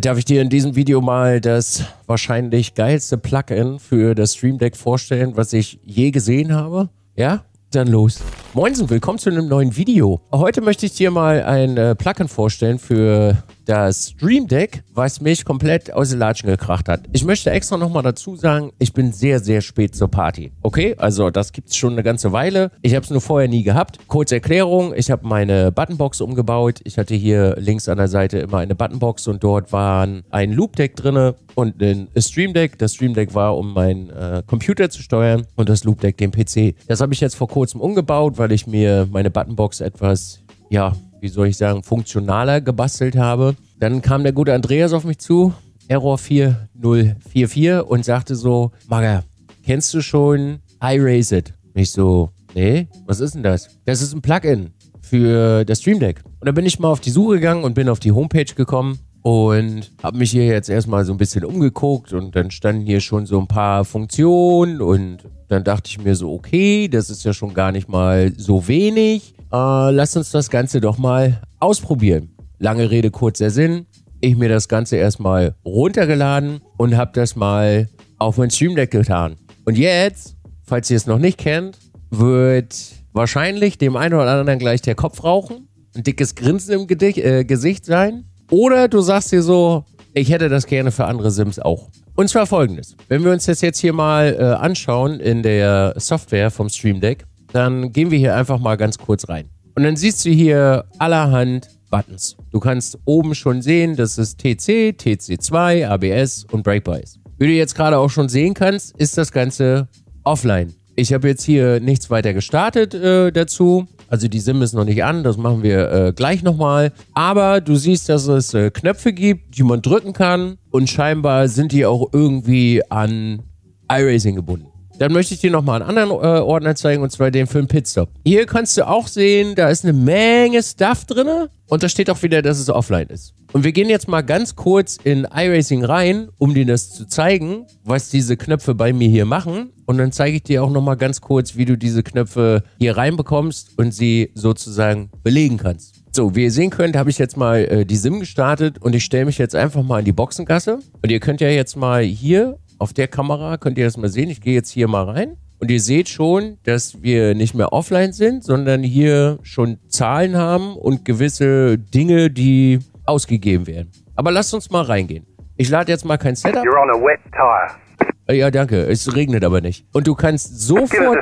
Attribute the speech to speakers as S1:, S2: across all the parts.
S1: darf ich dir in diesem Video mal das wahrscheinlich geilste Plugin für das Stream Deck vorstellen, was ich je gesehen habe. Ja, dann los. Moinsen, willkommen zu einem neuen Video. Heute möchte ich dir mal ein äh, Plugin vorstellen für das Stream Deck, was mich komplett aus den Latschen gekracht hat. Ich möchte extra nochmal dazu sagen, ich bin sehr, sehr spät zur Party. Okay, also das gibt es schon eine ganze Weile. Ich habe es nur vorher nie gehabt. Kurze Erklärung, ich habe meine Buttonbox umgebaut. Ich hatte hier links an der Seite immer eine Buttonbox und dort waren ein Loop Deck drin und ein Stream Deck. Das Stream Deck war, um meinen äh, Computer zu steuern und das Loop Deck den PC. Das habe ich jetzt vor kurzem umgebaut, weil ich mir meine Buttonbox etwas, ja, wie soll ich sagen, funktionaler gebastelt habe. Dann kam der gute Andreas auf mich zu, Error 4044 und sagte so, Maga, kennst du schon iRaise Ich so, nee, was ist denn das? Das ist ein Plugin für das Stream Deck. Und da bin ich mal auf die Suche gegangen und bin auf die Homepage gekommen und habe mich hier jetzt erstmal so ein bisschen umgeguckt und dann standen hier schon so ein paar Funktionen und dann dachte ich mir so, okay, das ist ja schon gar nicht mal so wenig. Äh, lass uns das Ganze doch mal ausprobieren. Lange Rede, kurzer Sinn. Ich mir das Ganze erstmal runtergeladen und habe das mal auf mein Stream Deck getan. Und jetzt, falls ihr es noch nicht kennt, wird wahrscheinlich dem einen oder anderen gleich der Kopf rauchen, ein dickes Grinsen im Gedicht, äh, Gesicht sein oder du sagst dir so, ich hätte das gerne für andere Sims auch. Und zwar folgendes. Wenn wir uns das jetzt hier mal äh, anschauen in der Software vom Stream Deck, dann gehen wir hier einfach mal ganz kurz rein. Und dann siehst du hier allerhand Buttons. Du kannst oben schon sehen, dass es TC, TC2, ABS und Breakbar ist. Wie du jetzt gerade auch schon sehen kannst, ist das Ganze offline. Ich habe jetzt hier nichts weiter gestartet äh, dazu. Also die SIM ist noch nicht an, das machen wir äh, gleich nochmal. Aber du siehst, dass es äh, Knöpfe gibt, die man drücken kann. Und scheinbar sind die auch irgendwie an iRacing gebunden. Dann möchte ich dir nochmal einen anderen äh, Ordner zeigen, und zwar den für den Pitstop. Hier kannst du auch sehen, da ist eine Menge Stuff drin. Und da steht auch wieder, dass es offline ist. Und wir gehen jetzt mal ganz kurz in iRacing rein, um dir das zu zeigen, was diese Knöpfe bei mir hier machen. Und dann zeige ich dir auch nochmal ganz kurz, wie du diese Knöpfe hier reinbekommst und sie sozusagen belegen kannst. So, wie ihr sehen könnt, habe ich jetzt mal äh, die SIM gestartet und ich stelle mich jetzt einfach mal in die Boxengasse. Und ihr könnt ja jetzt mal hier auf der Kamera, könnt ihr das mal sehen, ich gehe jetzt hier mal rein. Und ihr seht schon, dass wir nicht mehr offline sind, sondern hier schon Zahlen haben und gewisse Dinge, die ausgegeben werden. Aber lasst uns mal reingehen. Ich lade jetzt mal kein Setup. You're on a wet tire. Äh, ja, danke. Es regnet aber nicht. Und du kannst sofort...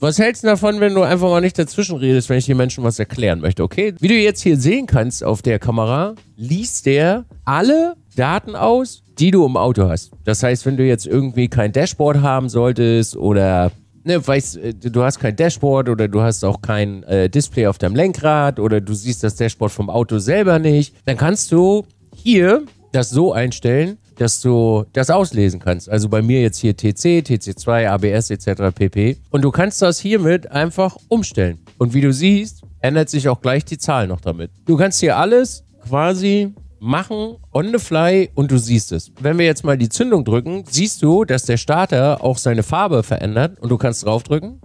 S1: Was hältst du davon, wenn du einfach mal nicht dazwischen redest, wenn ich den Menschen was erklären möchte, okay? Wie du jetzt hier sehen kannst auf der Kamera, liest der alle Daten aus, die du im Auto hast. Das heißt, wenn du jetzt irgendwie kein Dashboard haben solltest oder ne, weißt, äh, du hast kein Dashboard oder du hast auch kein äh, Display auf deinem Lenkrad oder du siehst das Dashboard vom Auto selber nicht, dann kannst du hier das so einstellen, dass du das auslesen kannst. Also bei mir jetzt hier TC, TC2, ABS etc. pp. Und du kannst das hiermit einfach umstellen. Und wie du siehst, ändert sich auch gleich die Zahl noch damit. Du kannst hier alles quasi machen on the fly und du siehst es. Wenn wir jetzt mal die Zündung drücken, siehst du, dass der Starter auch seine Farbe verändert und du kannst draufdrücken.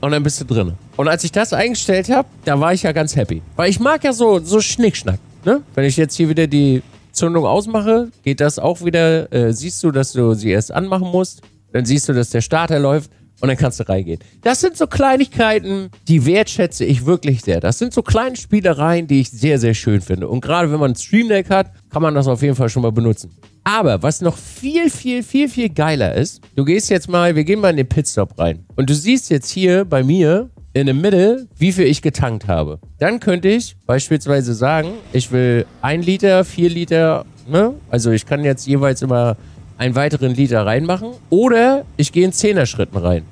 S1: Und dann bist du drin. Und als ich das eingestellt habe, da war ich ja ganz happy. Weil ich mag ja so, so Schnickschnack. Ne? Wenn ich jetzt hier wieder die Zündung ausmache, geht das auch wieder, äh, siehst du, dass du sie erst anmachen musst. Dann siehst du, dass der Starter läuft und dann kannst du reingehen. Das sind so Kleinigkeiten, die wertschätze ich wirklich sehr. Das sind so kleine Spielereien, die ich sehr, sehr schön finde. Und gerade wenn man ein Stream Deck hat, kann man das auf jeden Fall schon mal benutzen. Aber was noch viel, viel, viel, viel geiler ist, du gehst jetzt mal, wir gehen mal in den Pitstop rein. Und du siehst jetzt hier bei mir in der Mitte, wie viel ich getankt habe. Dann könnte ich beispielsweise sagen, ich will ein Liter, vier Liter, ne? Also ich kann jetzt jeweils immer einen weiteren Liter reinmachen. Oder ich gehe in Zehner-Schritten rein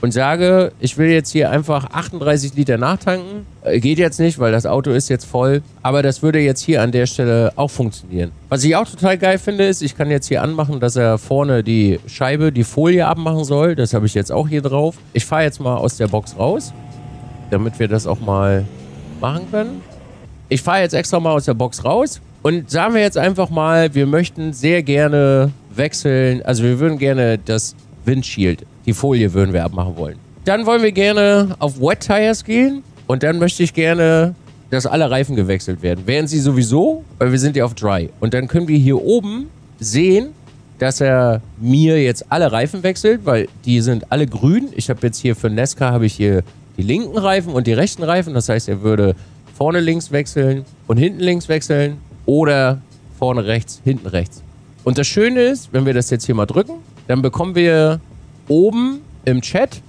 S1: und sage, ich will jetzt hier einfach 38 Liter nachtanken. Äh, geht jetzt nicht, weil das Auto ist jetzt voll. Aber das würde jetzt hier an der Stelle auch funktionieren. Was ich auch total geil finde, ist, ich kann jetzt hier anmachen, dass er vorne die Scheibe, die Folie abmachen soll. Das habe ich jetzt auch hier drauf. Ich fahre jetzt mal aus der Box raus, damit wir das auch mal machen können. Ich fahre jetzt extra mal aus der Box raus und sagen wir jetzt einfach mal, wir möchten sehr gerne wechseln. Also wir würden gerne das Windshield, die Folie würden wir abmachen wollen. Dann wollen wir gerne auf Wet Tires gehen und dann möchte ich gerne, dass alle Reifen gewechselt werden. Wären sie sowieso, weil wir sind ja auf Dry. Und dann können wir hier oben sehen, dass er mir jetzt alle Reifen wechselt, weil die sind alle grün. Ich habe jetzt hier für Nesca habe ich hier die linken Reifen und die rechten Reifen. Das heißt, er würde vorne links wechseln und hinten links wechseln oder vorne rechts, hinten rechts. Und das Schöne ist, wenn wir das jetzt hier mal drücken, dann bekommen wir oben im Chat,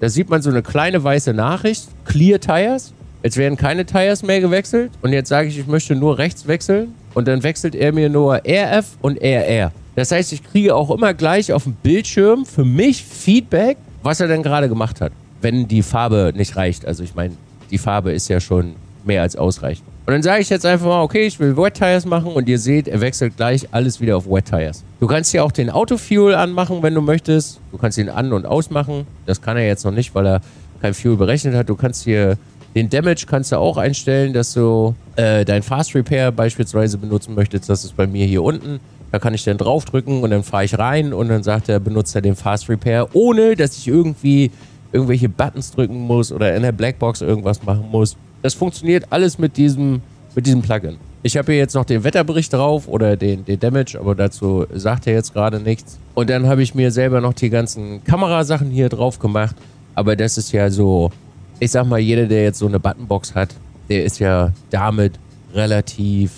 S1: da sieht man so eine kleine weiße Nachricht, Clear Tires. Jetzt werden keine Tires mehr gewechselt und jetzt sage ich, ich möchte nur rechts wechseln und dann wechselt er mir nur RF und RR. Das heißt, ich kriege auch immer gleich auf dem Bildschirm für mich Feedback, was er denn gerade gemacht hat, wenn die Farbe nicht reicht. Also ich meine, die Farbe ist ja schon mehr als ausreichend. Und dann sage ich jetzt einfach mal, okay, ich will Wet Tires machen und ihr seht, er wechselt gleich alles wieder auf Wet Tires. Du kannst hier auch den Autofuel anmachen, wenn du möchtest. Du kannst ihn an- und ausmachen. Das kann er jetzt noch nicht, weil er kein Fuel berechnet hat. Du kannst hier den Damage kannst du auch einstellen, dass du äh, dein Fast Repair beispielsweise benutzen möchtest. Das ist bei mir hier unten. Da kann ich dann draufdrücken und dann fahre ich rein und dann sagt der Benutzer den Fast Repair, ohne dass ich irgendwie irgendwelche Buttons drücken muss oder in der Blackbox irgendwas machen muss. Das funktioniert alles mit diesem, mit diesem Plugin. Ich habe hier jetzt noch den Wetterbericht drauf oder den, den Damage, aber dazu sagt er jetzt gerade nichts. Und dann habe ich mir selber noch die ganzen Kamerasachen hier drauf gemacht. Aber das ist ja so, ich sag mal, jeder, der jetzt so eine Buttonbox hat, der ist ja damit relativ,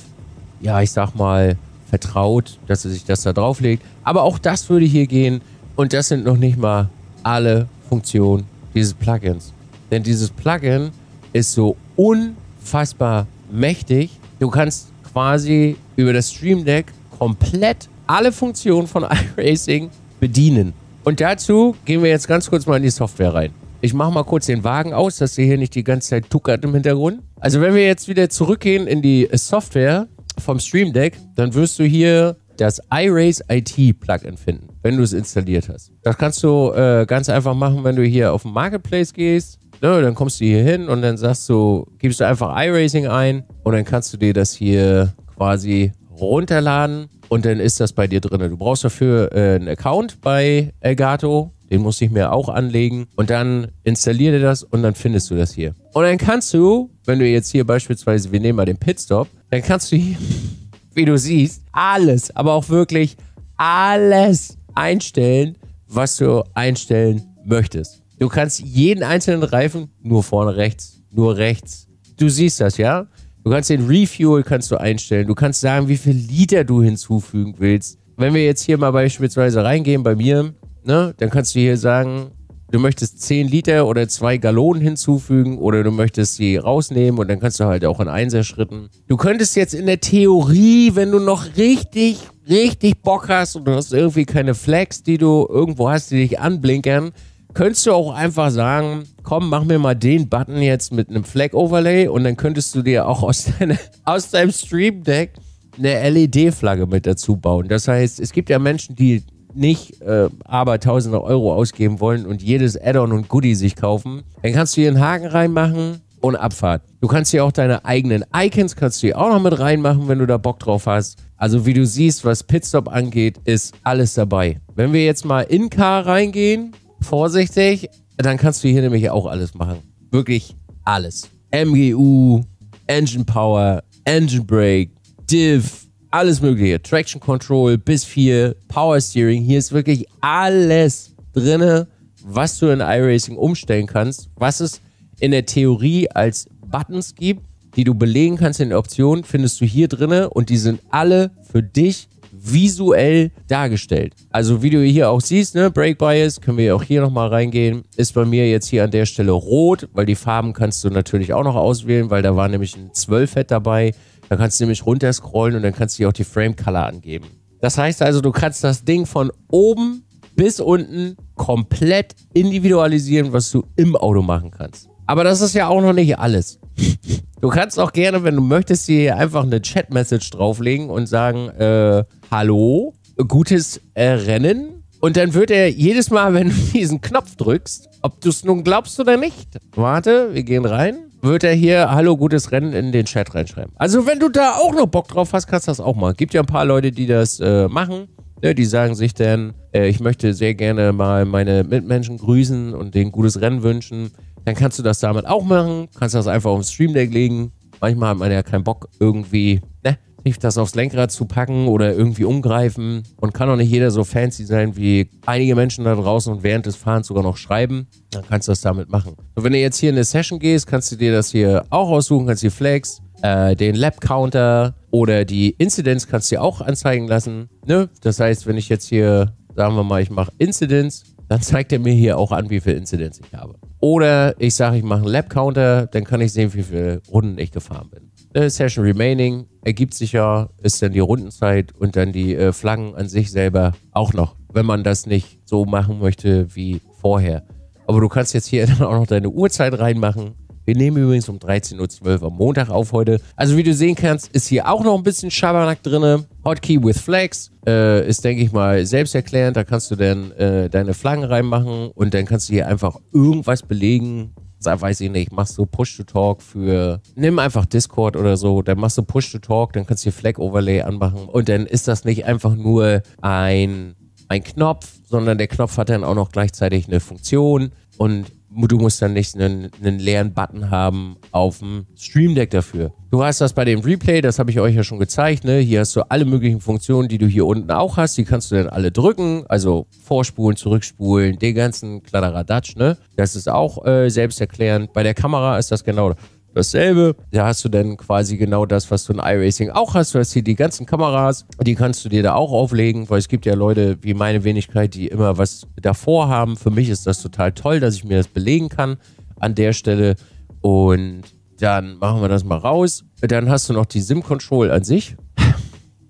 S1: ja, ich sag mal, vertraut, dass er sich das da drauflegt. Aber auch das würde hier gehen. Und das sind noch nicht mal alle Funktionen dieses Plugins. Denn dieses Plugin ist so unfassbar mächtig. Du kannst quasi über das Stream Deck komplett alle Funktionen von iRacing bedienen. Und dazu gehen wir jetzt ganz kurz mal in die Software rein. Ich mache mal kurz den Wagen aus, dass ihr hier nicht die ganze Zeit tuckert im Hintergrund. Also wenn wir jetzt wieder zurückgehen in die Software vom Stream Deck, dann wirst du hier das iRace IT Plugin finden, wenn du es installiert hast. Das kannst du äh, ganz einfach machen, wenn du hier auf den Marketplace gehst. Ne, dann kommst du hier hin und dann sagst du, gibst du einfach iRacing ein und dann kannst du dir das hier quasi runterladen und dann ist das bei dir drin. Du brauchst dafür äh, einen Account bei Elgato. Den muss ich mir auch anlegen. Und dann installiere dir das und dann findest du das hier. Und dann kannst du, wenn du jetzt hier beispielsweise, wir nehmen mal den Pitstop, dann kannst du hier, wie du siehst, alles, aber auch wirklich alles einstellen, was du einstellen möchtest. Du kannst jeden einzelnen Reifen nur vorne rechts, nur rechts. Du siehst das, ja? Du kannst den Refuel kannst du einstellen. Du kannst sagen, wie viel Liter du hinzufügen willst. Wenn wir jetzt hier mal beispielsweise reingehen bei mir, ne, dann kannst du hier sagen, du möchtest 10 Liter oder 2 Gallonen hinzufügen oder du möchtest sie rausnehmen und dann kannst du halt auch in Einserschritten. Du könntest jetzt in der Theorie, wenn du noch richtig, richtig Bock hast und du hast irgendwie keine Flags, die du irgendwo hast, die dich anblinkern, könntest du auch einfach sagen, komm, mach mir mal den Button jetzt mit einem Flag Overlay und dann könntest du dir auch aus, deine, aus deinem Stream Deck eine LED-Flagge mit dazu bauen. Das heißt, es gibt ja Menschen, die nicht äh, aber tausende Euro ausgeben wollen und jedes Add-on und Goodie sich kaufen. Dann kannst du hier einen Haken reinmachen und Abfahrt. Du kannst hier auch deine eigenen Icons kannst du hier auch noch mit reinmachen, wenn du da Bock drauf hast. Also wie du siehst, was Pitstop angeht, ist alles dabei. Wenn wir jetzt mal in Car reingehen, vorsichtig, dann kannst du hier nämlich auch alles machen. Wirklich alles. MGU, Engine Power, Engine Brake, Div, alles mögliche. Traction Control bis 4, Power Steering. Hier ist wirklich alles drinne, was du in iRacing umstellen kannst, was es in der Theorie als Buttons gibt, die du belegen kannst in den Optionen, findest du hier drinne und die sind alle für dich visuell dargestellt. Also wie du hier auch siehst, ne, Brake Bias, können wir auch hier nochmal reingehen, ist bei mir jetzt hier an der Stelle rot, weil die Farben kannst du natürlich auch noch auswählen, weil da war nämlich ein 12-Fett dabei. Da kannst du nämlich runterscrollen und dann kannst du hier auch die Frame Color angeben. Das heißt also, du kannst das Ding von oben bis unten komplett individualisieren, was du im Auto machen kannst. Aber das ist ja auch noch nicht alles. Du kannst auch gerne, wenn du möchtest, hier einfach eine Chat-Message drauflegen und sagen, äh, hallo, gutes äh, Rennen. Und dann wird er jedes Mal, wenn du diesen Knopf drückst, ob du es nun glaubst oder nicht, warte, wir gehen rein, wird er hier Hallo, gutes Rennen in den Chat reinschreiben. Also wenn du da auch noch Bock drauf hast, kannst du das auch mal. Gibt ja ein paar Leute, die das äh, machen. Ne, die sagen sich dann, äh, ich möchte sehr gerne mal meine Mitmenschen grüßen und denen gutes Rennen wünschen. Dann kannst du das damit auch machen. Kannst das einfach aufs Stream Deck legen. Manchmal hat man ja keinen Bock, irgendwie, ne, sich das aufs Lenkrad zu packen oder irgendwie umgreifen. Und kann auch nicht jeder so fancy sein wie einige Menschen da draußen und während des Fahrens sogar noch schreiben. Dann kannst du das damit machen. Und wenn du jetzt hier in eine Session gehst, kannst du dir das hier auch aussuchen, kannst hier Flex, äh, den Lab Counter oder die Incidents kannst du dir auch anzeigen lassen. Ne? Das heißt, wenn ich jetzt hier, sagen wir mal, ich mache Incidents, dann zeigt er mir hier auch an, wie viele Incidents ich habe. Oder ich sage, ich mache einen Lab Counter, dann kann ich sehen, wie viele Runden ich gefahren bin. Eine Session Remaining ergibt sich ja, ist dann die Rundenzeit und dann die äh, Flaggen an sich selber auch noch, wenn man das nicht so machen möchte wie vorher. Aber du kannst jetzt hier dann auch noch deine Uhrzeit reinmachen. Wir nehmen übrigens um 13.12 Uhr am Montag auf heute. Also wie du sehen kannst, ist hier auch noch ein bisschen Schabernack drin. Hotkey with Flags äh, ist, denke ich mal, selbsterklärend. Da kannst du dann äh, deine Flaggen reinmachen und dann kannst du hier einfach irgendwas belegen. Sag, weiß ich nicht, machst du Push-to-Talk für, nimm einfach Discord oder so, dann machst du Push-to-Talk, dann kannst du hier Flag-Overlay anmachen und dann ist das nicht einfach nur ein, ein Knopf, sondern der Knopf hat dann auch noch gleichzeitig eine Funktion und du musst dann nicht einen, einen leeren Button haben auf dem Stream Deck dafür. Du hast das bei dem Replay, das habe ich euch ja schon gezeigt. Ne? Hier hast du alle möglichen Funktionen, die du hier unten auch hast. Die kannst du dann alle drücken. Also vorspulen, zurückspulen, den ganzen Kladderadatsch. Ne? Das ist auch äh, selbsterklärend. Bei der Kamera ist das genau dasselbe. Da hast du dann quasi genau das, was du in iRacing auch hast. Du hast hier die ganzen Kameras, die kannst du dir da auch auflegen, weil es gibt ja Leute wie meine Wenigkeit, die immer was davor haben. Für mich ist das total toll, dass ich mir das belegen kann an der Stelle. Und dann machen wir das mal raus. Dann hast du noch die SIM-Control an sich.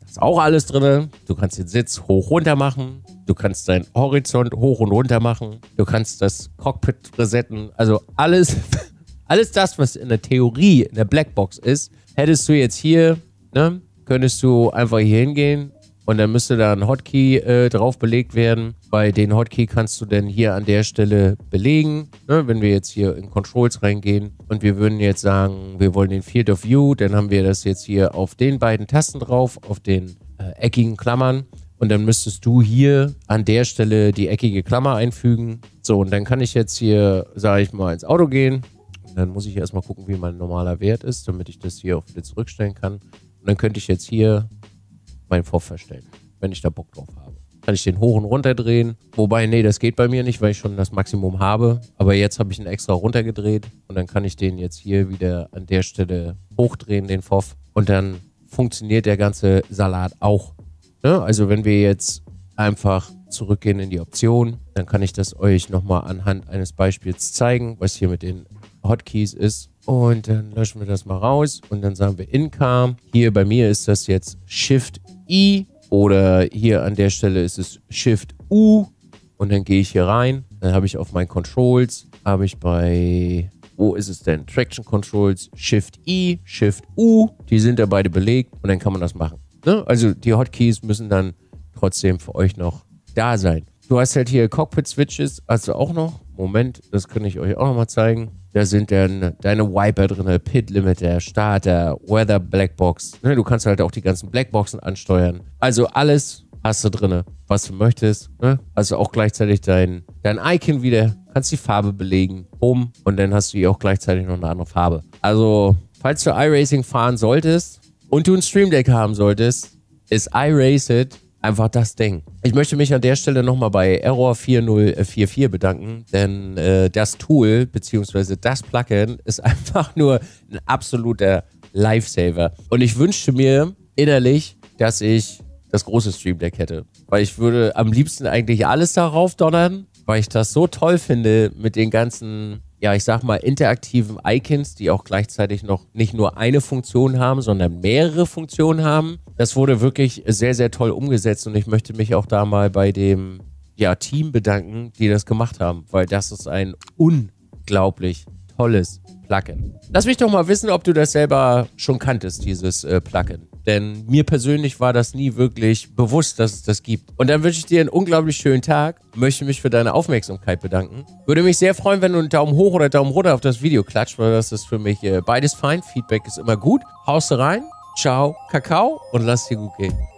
S1: Das ist auch alles drin. Du kannst den Sitz hoch runter machen. Du kannst deinen Horizont hoch und runter machen. Du kannst das Cockpit resetten. Also alles alles das, was in der Theorie in der Blackbox ist, hättest du jetzt hier, ne, könntest du einfach hier hingehen und dann müsste da ein Hotkey äh, drauf belegt werden. Bei den Hotkey kannst du dann hier an der Stelle belegen. Ne? Wenn wir jetzt hier in Controls reingehen und wir würden jetzt sagen, wir wollen den Field of View, dann haben wir das jetzt hier auf den beiden Tasten drauf, auf den äh, eckigen Klammern. Und dann müsstest du hier an der Stelle die eckige Klammer einfügen. So, und dann kann ich jetzt hier, sage ich mal, ins Auto gehen dann muss ich erstmal gucken, wie mein normaler Wert ist, damit ich das hier auch wieder zurückstellen kann. Und dann könnte ich jetzt hier meinen Vorf verstellen, wenn ich da Bock drauf habe. Kann ich den hoch und runter drehen. Wobei, nee, das geht bei mir nicht, weil ich schon das Maximum habe. Aber jetzt habe ich ihn extra runtergedreht und dann kann ich den jetzt hier wieder an der Stelle hochdrehen, den Vorf. Und dann funktioniert der ganze Salat auch. Ne? Also wenn wir jetzt einfach zurückgehen in die Option, dann kann ich das euch nochmal anhand eines Beispiels zeigen, was hier mit den Hotkeys ist. Und dann löschen wir das mal raus und dann sagen wir Income. Hier bei mir ist das jetzt Shift I oder hier an der Stelle ist es Shift U und dann gehe ich hier rein. Dann habe ich auf meinen Controls, habe ich bei, wo ist es denn? Traction Controls, Shift I, Shift U. Die sind da beide belegt und dann kann man das machen. Ne? Also die Hotkeys müssen dann trotzdem für euch noch da sein. Du hast halt hier Cockpit-Switches, also auch noch. Moment, das kann ich euch auch noch mal zeigen. Da sind dann deine Wiper drin, Pit Limiter, Starter, Weather Blackbox. Ne, du kannst halt auch die ganzen Blackboxen ansteuern. Also alles hast du drin, was du möchtest. Ne? Also auch gleichzeitig dein, dein Icon wieder. Kannst die Farbe belegen. Um. Und dann hast du hier auch gleichzeitig noch eine andere Farbe. Also, falls du iRacing fahren solltest und du ein Stream Deck haben solltest, ist iRacing einfach das Ding. Ich möchte mich an der Stelle nochmal bei Error 4044 bedanken, denn äh, das Tool bzw. das Plugin ist einfach nur ein absoluter Lifesaver. Und ich wünschte mir innerlich, dass ich das große Stream Deck hätte. Weil ich würde am liebsten eigentlich alles darauf donnern, weil ich das so toll finde mit den ganzen ja, ich sag mal, interaktiven Icons, die auch gleichzeitig noch nicht nur eine Funktion haben, sondern mehrere Funktionen haben. Das wurde wirklich sehr, sehr toll umgesetzt und ich möchte mich auch da mal bei dem ja, Team bedanken, die das gemacht haben, weil das ist ein unglaublich tolles Plugin. Lass mich doch mal wissen, ob du das selber schon kanntest, dieses äh, Plugin. Denn mir persönlich war das nie wirklich bewusst, dass es das gibt. Und dann wünsche ich dir einen unglaublich schönen Tag, möchte mich für deine Aufmerksamkeit bedanken. Würde mich sehr freuen, wenn du einen Daumen hoch oder Daumen runter auf das Video klatscht, weil das ist für mich äh, beides fein. Feedback ist immer gut. Haust rein, ciao, Kakao und lass dir gut gehen.